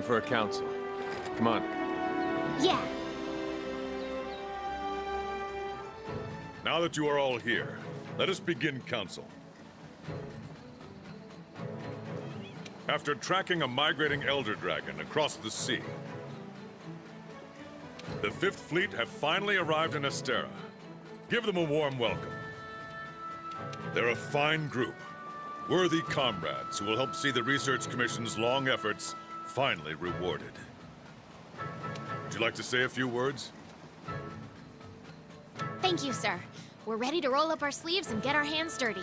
for a council. Come on. Yeah. Now that you are all here, let us begin council. After tracking a migrating Elder Dragon across the sea, the Fifth Fleet have finally arrived in Astera. Give them a warm welcome. They're a fine group, worthy comrades who will help see the Research Commission's long efforts finally rewarded. Would you like to say a few words? Thank you, sir. We're ready to roll up our sleeves and get our hands dirty.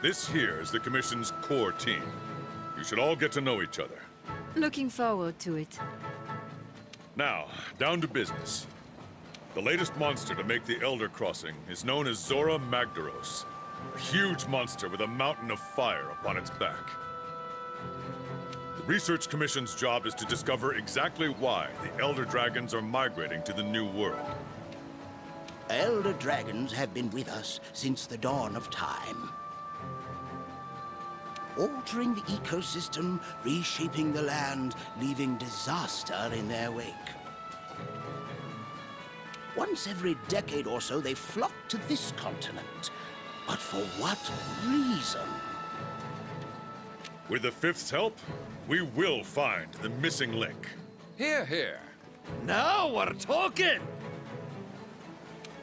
This here is the Commission's core team. You should all get to know each other. Looking forward to it. Now, down to business. The latest monster to make the Elder Crossing is known as Zorah Magdaros. A huge monster with a mountain of fire upon its back. The Research Commission's job is to discover exactly why the Elder Dragons are migrating to the New World. Elder dragons have been with us since the dawn of time. Altering the ecosystem, reshaping the land, leaving disaster in their wake. Once every decade or so, they flock to this continent. But for what reason? With the Fifth's help, we will find the missing link. Here, here. Now we're talking!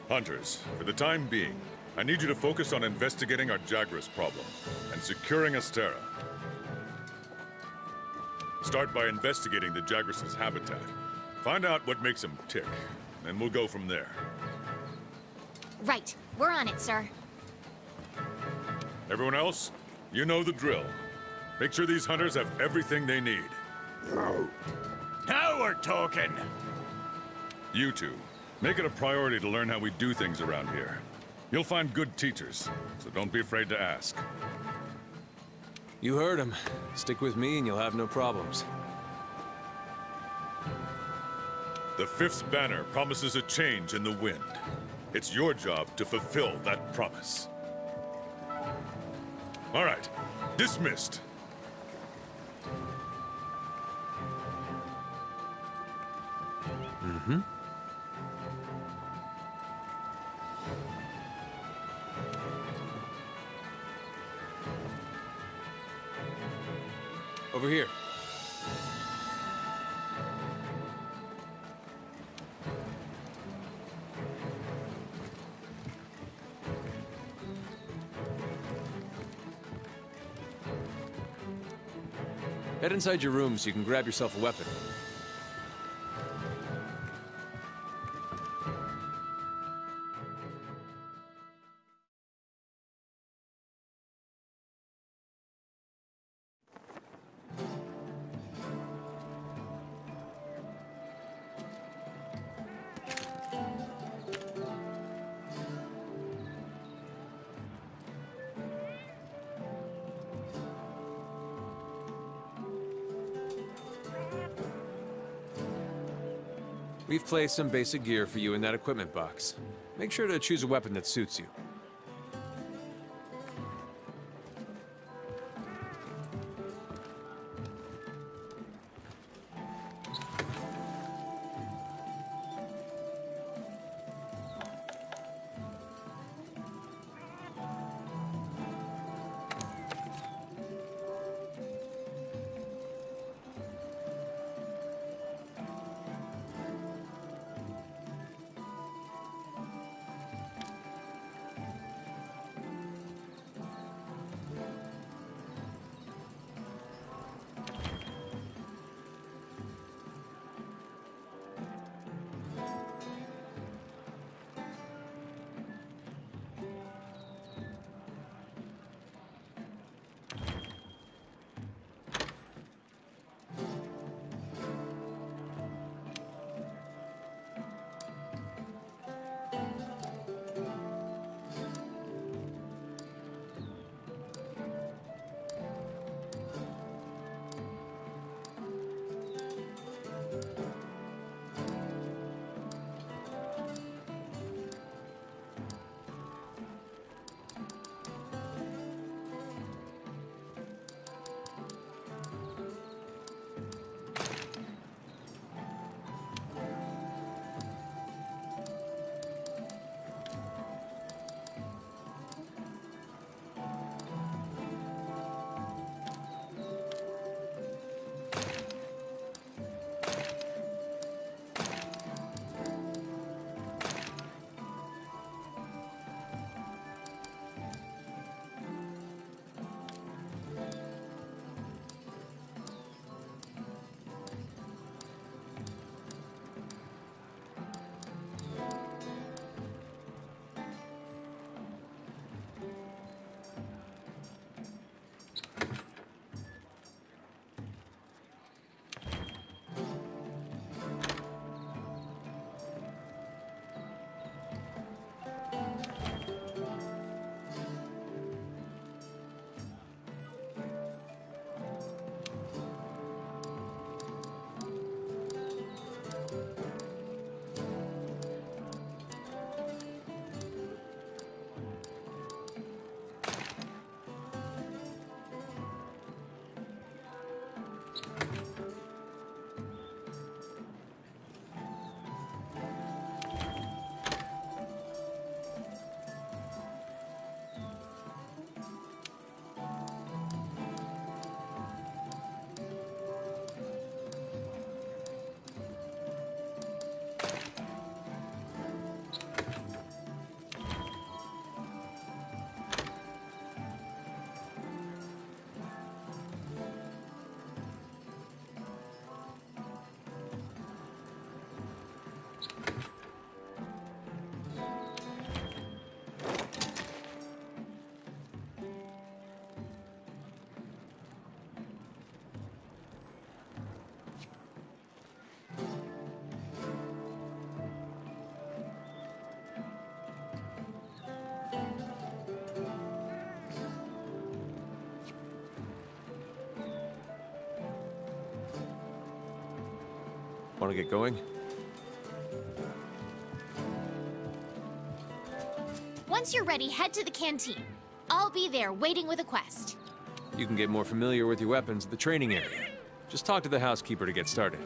Hunters, for the time being, I need you to focus on investigating our Jagras problem and securing Astera. Start by investigating the Jagras' habitat. Find out what makes them tick, and we'll go from there. Right. We're on it, sir. Everyone else, you know the drill. Make sure these hunters have everything they need. Now Now we're talking! You two, make it a priority to learn how we do things around here. You'll find good teachers, so don't be afraid to ask. You heard him. Stick with me and you'll have no problems. The Fifth Banner promises a change in the wind. It's your job to fulfill that promise. All right, dismissed. Mm-hmm. Over here. Head inside your room so you can grab yourself a weapon. We've placed some basic gear for you in that equipment box. Make sure to choose a weapon that suits you. Want to get going? Once you're ready, head to the canteen. I'll be there waiting with a quest. You can get more familiar with your weapons at the training area. Just talk to the housekeeper to get started.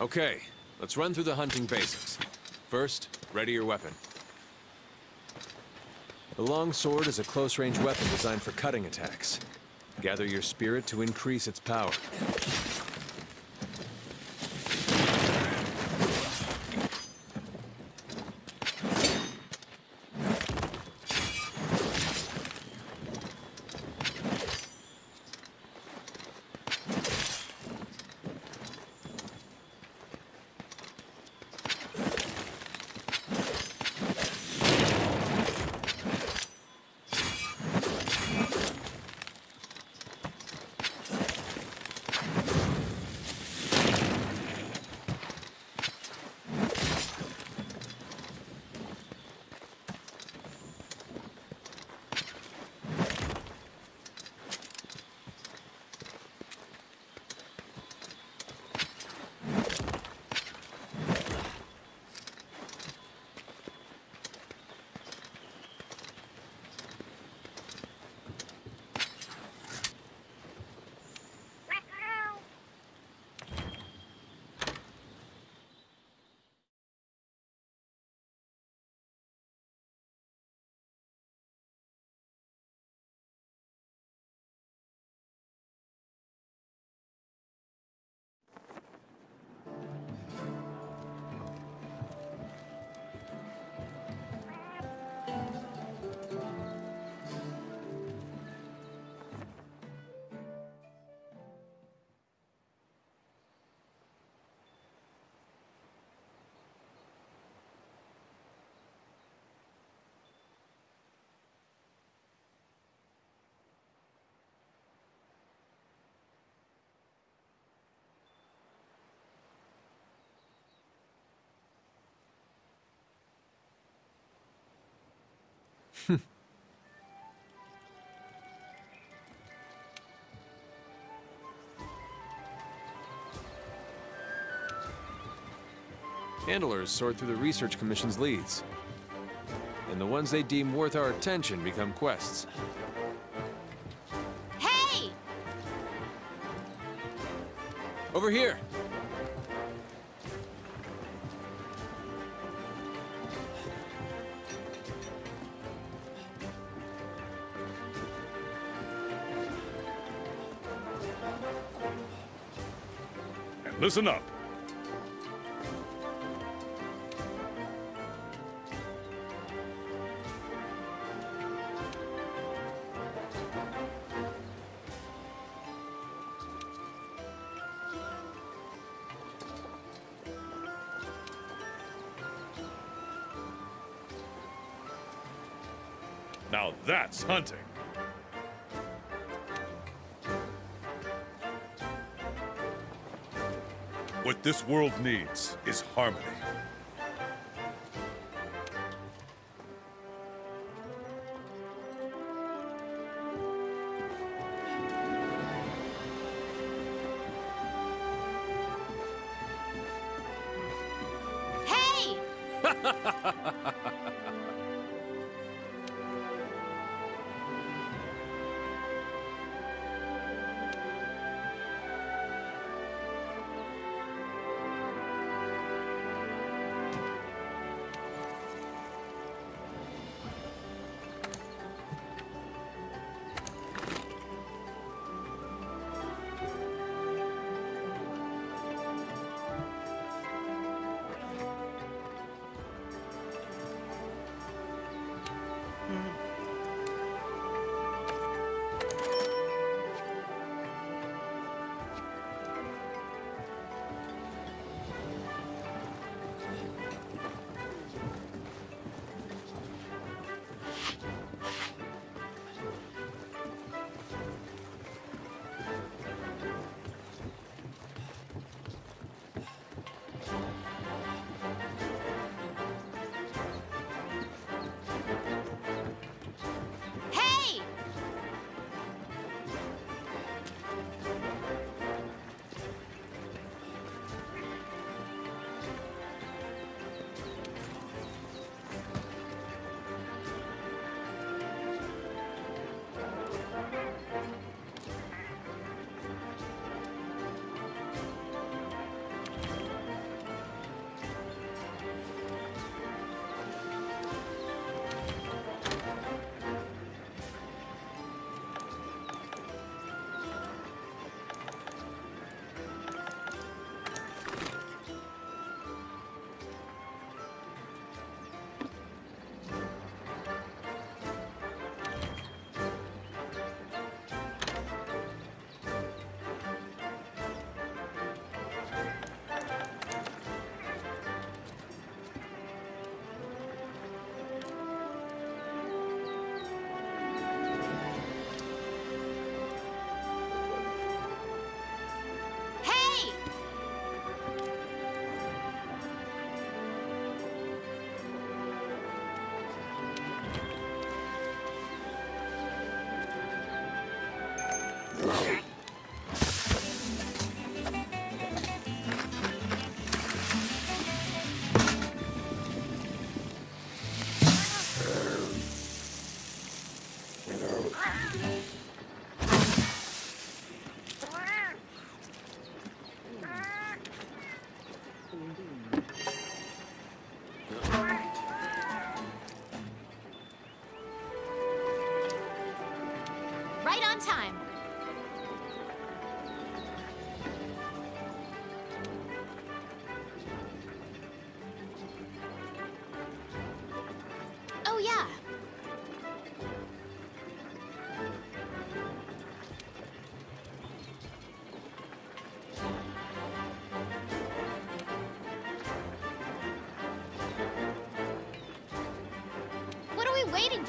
Okay, let's run through the hunting basics. First, ready your weapon. The long sword is a close-range weapon designed for cutting attacks. Gather your spirit to increase its power. Handlers sort through the Research Commission's leads. And the ones they deem worth our attention become quests. Hey! Over here! Listen up. Now that's hunting. What this world needs is harmony. Hey!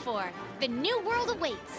for? The new world awaits.